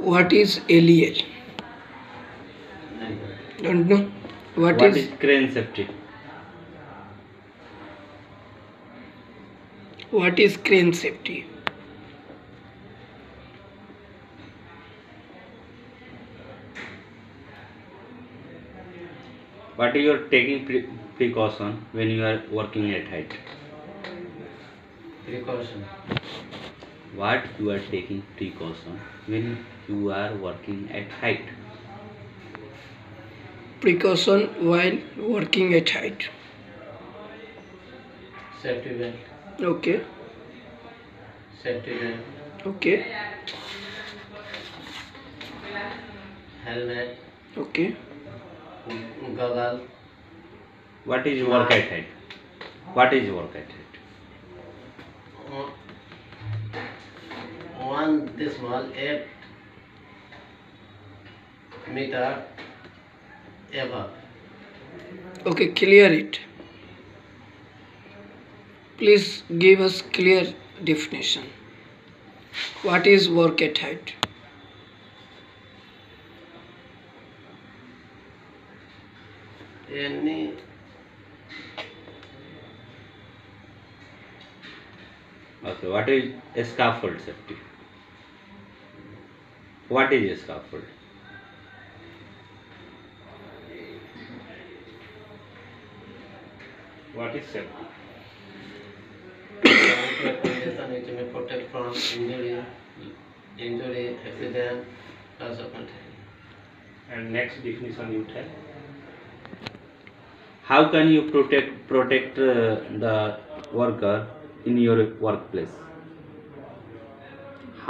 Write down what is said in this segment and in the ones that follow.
What is LEL? Don't know. what is, crane safety? what is crane safety? What are you taking pre- precaution when you are working at height? Precaution. What you are taking precaution when you are working at height? Precaution while working at height. Safety belt. Okay. Safety belt. Okay. Helmet. Okay. Goggle. What is work at height? What is work at height? Uh, One decimal eight meter above. Okay. Clear it. Please give us clear definition. What is work at height? Any Okay, what is a scaffold safety? What is a scaffold? What is safety? which may protect from injury, injury, accident, loss of. And next definition you tell. How can you protect protect uh, the worker in your workplace?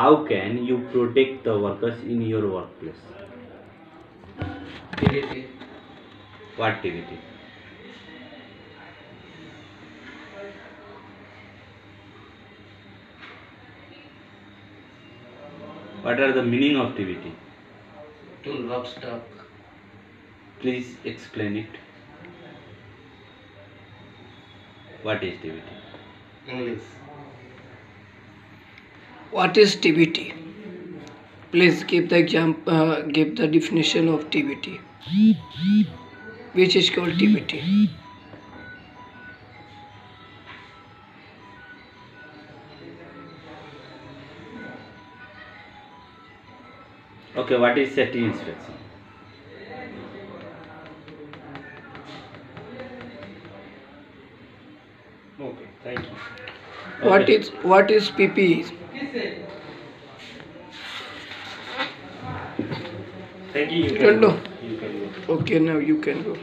How can you protect the workers in your workplace? TDT. What TBT? What are the meaning of TBT? Toolbox talk. Please explain it. What is TBT? English. What is TBT? Please give the example. Uh, give the definition of TBT. Which is called TBT. Okay, what is safety inspection? Okay, thank you. What Okay. is what is PPE? Thank you. You. Can go. Okay, now you can go.